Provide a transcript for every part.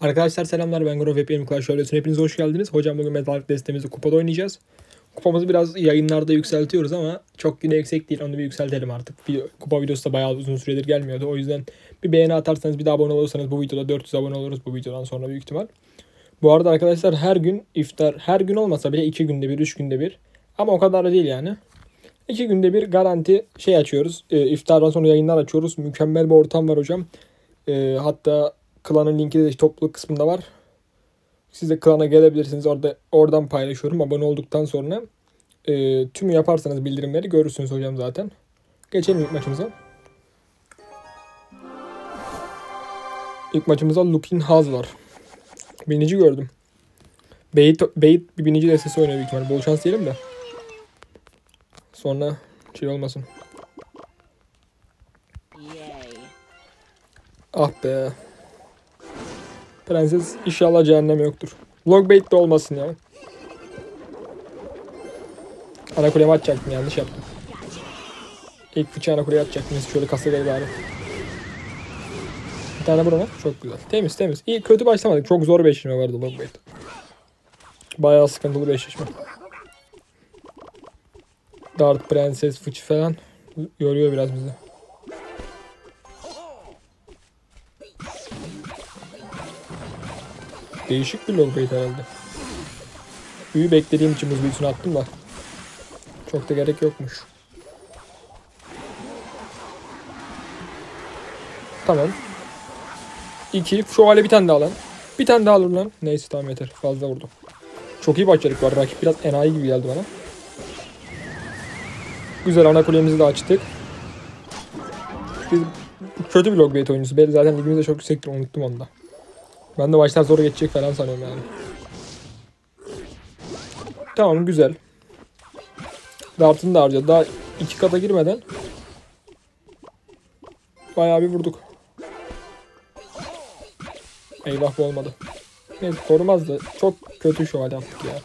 Arkadaşlar selamlar ben Grov Hep Clash Royale'sine hepiniz hoş geldiniz. Hocam bugün mezarlık destemizi kupada oynayacağız. Kupamızı biraz yayınlarda yükseltiyoruz ama çok yine yüksek değil onu bir yükseltelim artık. Video, kupa videosu da bayağı uzun süredir gelmiyordu. O yüzden bir beğeni atarsanız bir daha abone olursanız bu videoda 400 abone oluruz bu videodan sonra büyük ihtimal. Bu arada arkadaşlar her gün iftar her gün olmasa bile 2 günde bir 3 günde bir ama o kadar da değil yani. 2 günde bir garanti şey açıyoruz. E, iftardan sonra yayınlar açıyoruz. Mükemmel bir ortam var hocam. E, hatta klanın linki de topluluk kısmında var. Siz de klana gelebilirsiniz. Orada oradan paylaşıyorum. Abone olduktan sonra e, tümü yaparsanız bildirimleri görürsünüz hocam zaten. Geçelim ilk maçımıza. İlk maçımızda Lupin Haz var. Binici gördüm. Beyt, Beyt bir binici destesi oynuyor büyük ihtimalle. Bol şans diyelim de. Sonra şey olmasın. Ah be. Prenses inşallah cehennem yoktur. Logbait de olmasın ya. Ana kuleme atacaktım yanlış yaptım. İlk fıçı ana kuleye atacaktım. Şöyle kasagayı bari. Bir tane burana. Çok güzel. Temiz temiz. İyi kötü başlamadık. Çok zor bir eşleşme vardı Logbait. Bayağı sıkıntılı bir eşleşme. Dart, Prenses, fıçı falan yoruyor biraz bizi. Değişik bir logbait herhalde. Büyü beklediğim için buz büyüsünü attım da. Çok da gerek yokmuş. Tamam. İki. Şövalye bir tane daha lan. Bir tane daha alır lan. Neyse tamam yeter. Fazla vurdum. Çok iyi başladık var. Rakip biraz enayi gibi geldi bana. Güzel ana kulemizi de açtık. Biz kötü bir logbait oyuncusu. Belli zaten ligimizde çok yüksektir. Unuttum onu da. Ben de başlar zor geçecek falan sanıyorum yani. Tamam güzel. Dart'ını da harcadı. Daha iki kata girmeden bayağı bir vurduk. Eyvah bu olmadı. Neyse korumaz çok kötü şu hal yaptık ya.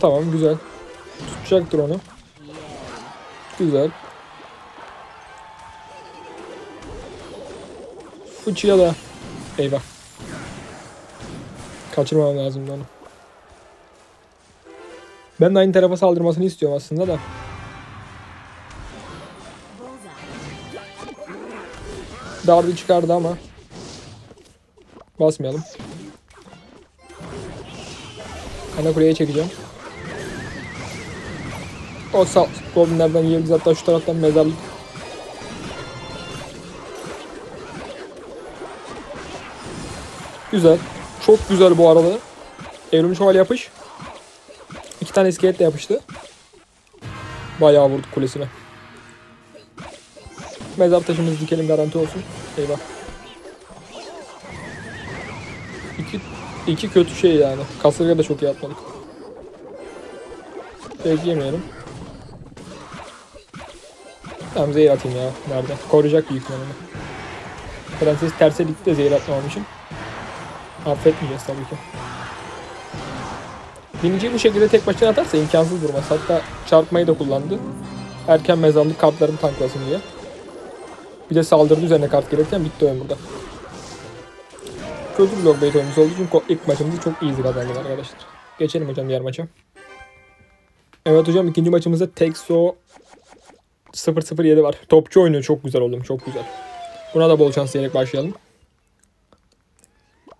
Tamam güzel. Tutacaktır onu. Güzel. Fıçıya da. Eyvah. Kaçırmamam lazımdı onu. Ben de aynı tarafa saldırmasını istiyorum aslında da. Darbe çıkardı ama. Basmayalım. Ana kuleye çekeceğim. O sağ goblinlerden yiyebiliriz hatta şu taraftan mezarlık. Güzel. Çok güzel bu arada. Evrim şövalye yapış. İki tane iskelet de yapıştı. Bayağı vurduk kulesine. Mezar taşımızı dikelim garanti olsun. Eyvah. İki, iki kötü şey yani. Kasırga da çok iyi atmadık. Peki yemeyelim. Tamam zehir atayım ya. Nerede? Koruyacak büyük ihtimalle. Prenses terse gitti de zehir atmamam için. Affetmeyeceğiz tabii ki. Binici bu şekilde tek başına atarsa imkansız durmaz. Hatta çarpmayı da kullandı. Erken mezarlık kartlarını tanklasın diye. Bir de saldırdı üzerine kart gelirken bitti oyun burada. Kötü bir logbait oyuncusu olduğu için ilk maçımızı çok easy kazandık arkadaşlar. Geçelim hocam diğer maça. Evet hocam ikinci maçımızda Texo 007 var. Topçu oynuyor. Çok güzel oldum. Çok güzel. Buna da bol şans diyerek başlayalım.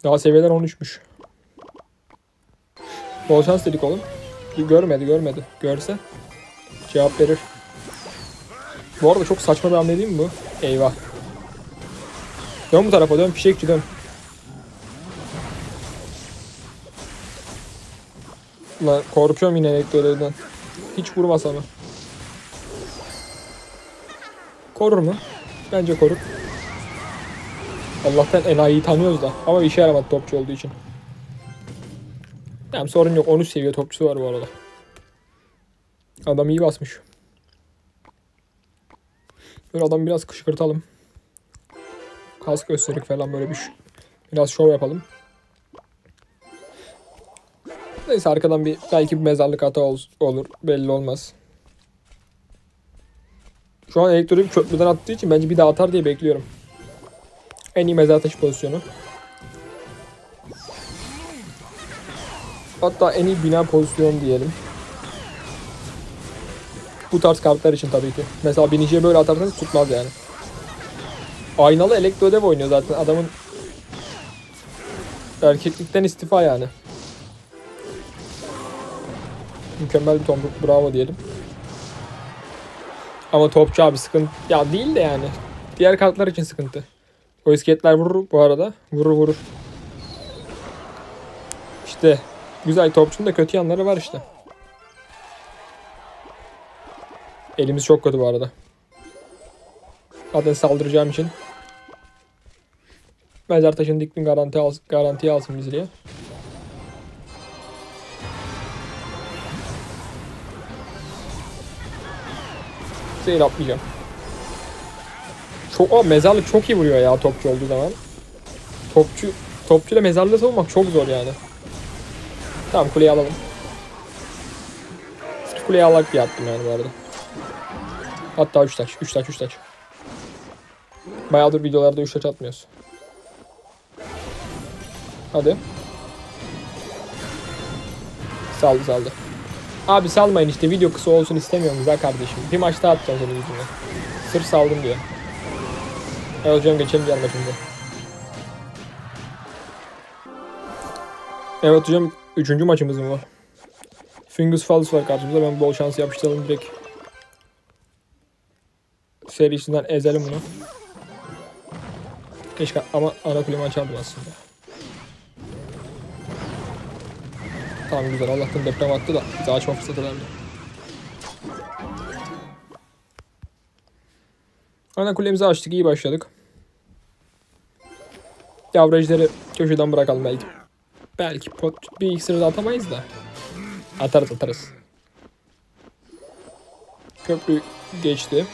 Daha seviyeler 13'müş. Bol şans dedik oğlum. Görmedi görmedi. Görse cevap verir. Bu arada çok saçma bir hamle değil mi bu? Eyvah. Dön bu tarafa dön fişekçi dön. Lan korkuyorum yine elektrolardan. Hiç vurmasa mı? Korur mu? Bence korur. Allah'tan enayiyi tanıyoruz da. Ama işe yaramadı topçu olduğu için. Tamam sorun yok. 13 seviye topçusu var bu arada. Adam iyi basmış. Böyle adamı biraz kışkırtalım. Kask gösterik falan böyle bir biraz şov yapalım. Neyse arkadan bir belki bir mezarlık hata olur belli olmaz. Şu an elektroyu köprüden attığı için bence bir daha atar diye bekliyorum. En iyi mezar taşı pozisyonu. Hatta en iyi bina pozisyonu diyelim. Bu tarz kartlar için tabii ki. Mesela biniciye böyle atarsanız tutmaz yani. Aynalı elektrodev oynuyor zaten adamın erkeklikten istifa yani. Mükemmel bir tomruk bravo diyelim. Ama topçu abi sıkıntı ya değil de yani. Diğer kartlar için sıkıntı. O iskeletler vurur bu arada. Vurur vurur. İşte güzel topçunun da kötü yanları var işte. Elimiz çok kötü bu arada. Zaten saldıracağım için. Mezar taşını diktin garanti al, garantiye alsın bizi diye. Zehir atmayacağım. Çok, o mezarlık çok iyi vuruyor ya topçu olduğu zaman. Topçu topçuyla mezarlığı savunmak çok zor yani. Tamam kuleyi alalım. Sırf kuleyi alarak bir attım yani bu arada. Hatta 3 taş, 3 taş, 3 taş. Bayağıdır videolarda 3 taş atmıyoruz. Hadi. Saldı saldı. Abi salmayın işte video kısa olsun istemiyorum güzel kardeşim. Bir maç daha atacağım senin yüzünden. Sırf saldım diye. Evet hocam geçelim diğer maçımıza. Evet hocam üçüncü maçımız mı var? Fingus Falls var karşımızda. Ben bol şans yapıştıralım direkt. Serisinden ezelim bunu. Keşke ama ana kulemi açardım aslında. Tamam güzel Allah'tan deprem attı da bize açma fırsatı verdi. Ana kulemizi açtık iyi başladık. Yavrajları köşeden bırakalım belki. Belki pot bir iksiri de atamayız da. Atarız atarız. Köprü geçti.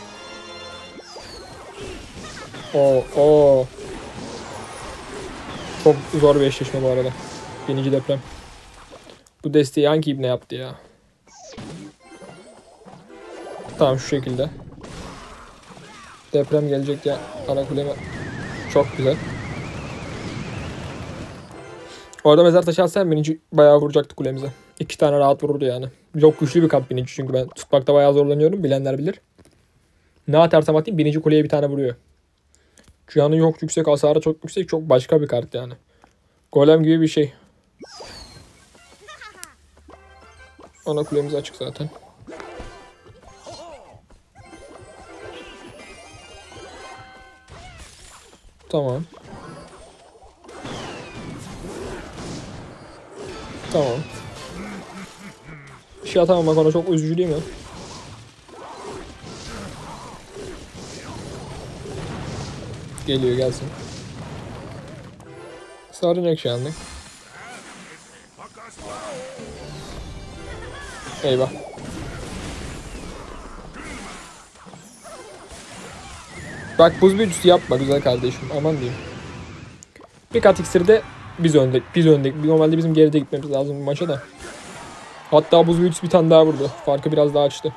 O o. Çok zor bir eşleşme bu arada. Birinci deprem. Bu desteği hangi ibne yaptı ya? Tamam şu şekilde. Deprem gelecek ya. Ana kuleme. Çok güzel. Orada mezar taşı atsam birinci bayağı vuracaktı kulemize. İki tane rahat vururdu yani. Çok güçlü bir kamp bininci çünkü ben tutmakta bayağı zorlanıyorum. Bilenler bilir. Ne atarsam atayım birinci kuleye bir tane vuruyor. Canı yok yüksek, hasarı çok yüksek. Çok başka bir kart yani. Golem gibi bir şey. Ana kulemiz açık zaten. Tamam. Tamam. Bir şey atamamak ona çok üzücü değil mi? Geliyor gelsin. Sarı şu anda. Eyvah. Bak buz büyücüsü yapma güzel kardeşim. Aman diyeyim. Bir kat iksirde biz öndek. Biz öndek. Normalde bizim geride gitmemiz lazım bu maça da. Hatta buz büyücüsü bir tane daha vurdu. Farkı biraz daha açtı.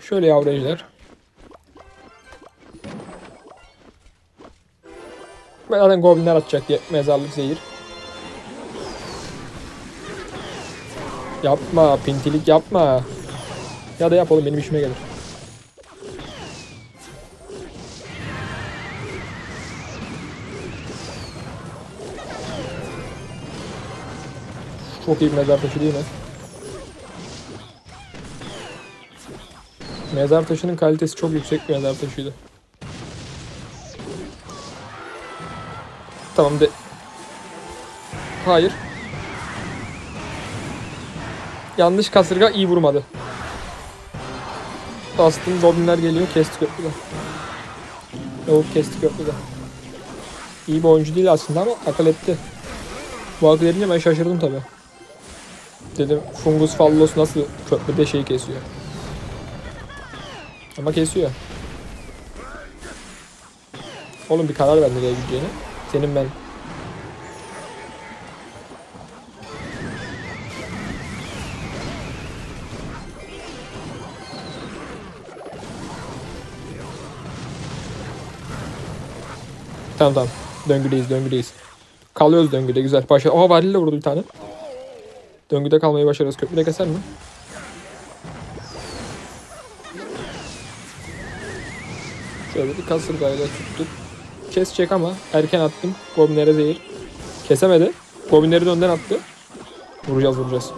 Şöyle yavru ejder. Zaten goblinler atacak diye mezarlık zehir. Yapma, pintilik yapma. Ya da yap oğlum benim işime gelir. Çok iyi bir mezar taşı değil mi? Mezar taşının kalitesi çok yüksek bir mezar taşıydı. Tamam de. Hayır. Yanlış kasırga iyi vurmadı. Bastım goblinler geliyor kesti köprüde. Lavuk kesti köprüde. İyi bir oyuncu değil aslında ama akıl etti. Bu akıl edince ben şaşırdım tabi. Dedim Fungus Fallos nasıl köprüde şeyi kesiyor. Ama kesiyor. Oğlum bir karar ver nereye gideceğini. Senin ben Tamam tamam. Döngüdeyiz döngüdeyiz. Kalıyoruz döngüde güzel. Başa Aa varille vurdu bir tane. Döngüde kalmayı başarırız. Köprüde keser mi? Şöyle bir kasırgayla tuttuk. Kesecek ama erken attım. Goblinlere zehir. Kesemedi. Goblinleri de önden attı. Vuracağız vuracağız.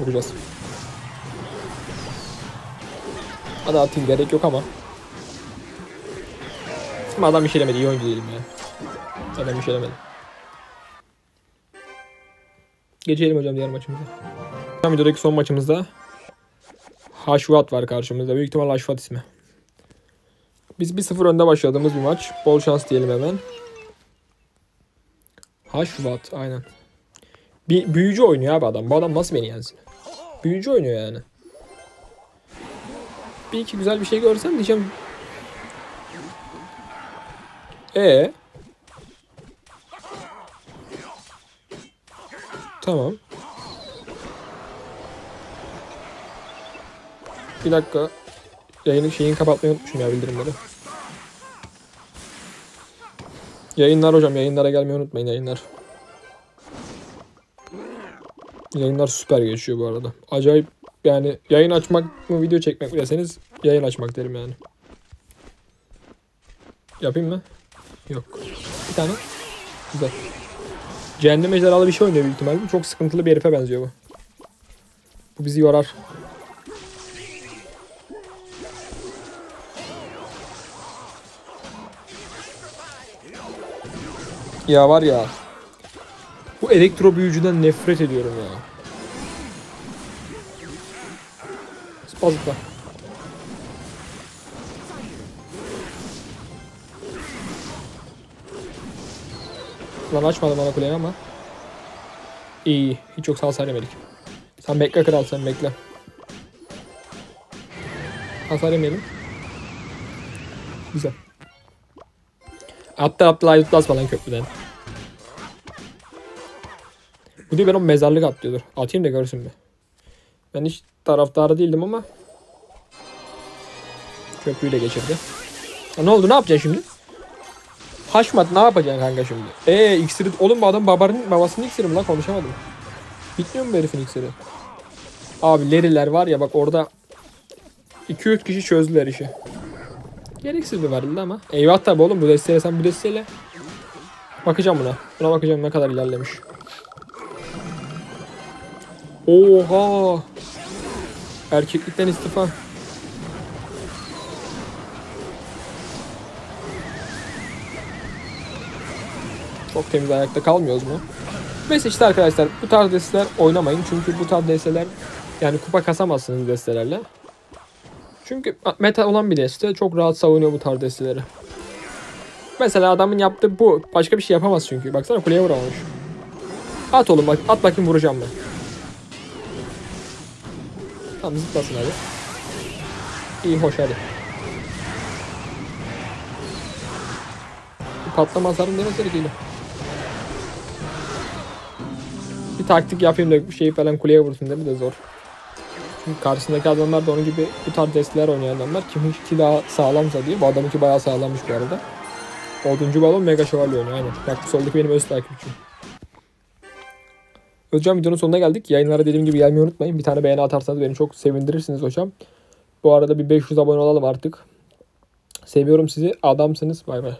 Vuracağız. Hadi atayım gerek yok ama. Ama adam bir şey. İyi oyuncu değilim ya. Adam bir şey demedi. Geçelim hocam diğer maçımıza. Hocam videodaki son maçımızda Haşvat var karşımızda. Büyük ihtimal Haşvat ismi. Biz 1-0 önde başladığımız bir maç. Bol şans diyelim hemen. Haşvat aynen. Bir büyücü oynuyor abi adam. Bu adam nasıl beni yensin? Büyücü oynuyor yani. Bir iki güzel bir şey görsem diyeceğim. E Tamam. Bir dakika. Yayının şeyini kapatmayı unutmuşum ya bildirimleri. Yayınlar hocam yayınlara gelmeyi unutmayın yayınlar. Yayınlar süper geçiyor bu arada. Acayip yani yayın açmak mı video çekmek mi deseniz yayın açmak derim yani. Yapayım mı? Yok. Bir tane. Güzel. Cehennem ejderhalı bir şey oynuyor büyük ihtimalle. Çok sıkıntılı bir herife benziyor bu. Bu bizi yorar. Ya var ya. Bu elektro büyücüden nefret ediyorum ya. Spazıkla. Lan açmadım ana kuleyi ama. İyi. Hiç yok hasar yemedik. Sen bekle kral sen bekle. Hasar yemeyelim. Güzel. Attı attı Plus falan köprüden. Bu diyor ben o mezarlık atlıyordur. Atayım da görsün bir. Ben hiç taraftarı değildim ama. Köprüyü de geçirdi. Ya ne oldu ne yapacaksın şimdi? Haşmat ne yapacaksın kanka şimdi? Eee iksiri... Oğlum bu adam babanın, babasının iksiri mi lan konuşamadım. Bitmiyor mu herifin iksiri? Abi Leriler var ya bak orada 2-3 kişi çözdüler işi. Gereksiz bir verildi ama. Eyvah tabi oğlum bu desteğe sen bu desteğiyle. Bakacağım buna. Buna bakacağım ne kadar ilerlemiş. Oha. Erkeklikten istifa. Çok temiz ayakta kalmıyoruz mu? Neyse işte arkadaşlar bu tarz desteler oynamayın. Çünkü bu tarz desteler yani kupa kasamazsınız destelerle. Çünkü meta olan bir deste çok rahat savunuyor bu tarz desteleri. Mesela adamın yaptığı bu. Başka bir şey yapamaz çünkü. Baksana kuleye vuramamış. At oğlum bak. At bakayım vuracağım ben. Tamam zıplasın hadi. İyi hoş hadi. Patlama hasarını deneseydik iyiydi. Bir taktik yapayım da şeyi falan kuleye vursun de bir de zor. Çünkü karşısındaki adamlar da onun gibi bu tarz desteler oynayan adamlar. Kiminki daha sağlamsa diye. Bu adamınki bayağı sağlammış bu arada. Oduncu balon mega şövalye oynuyor aynen. Bak soldaki benim öz takipçim. Hocam videonun sonuna geldik. Yayınlara dediğim gibi gelmeyi unutmayın. Bir tane beğeni atarsanız beni çok sevindirirsiniz hocam. Bu arada bir 500 abone olalım artık. Seviyorum sizi. Adamsınız. Bay bay.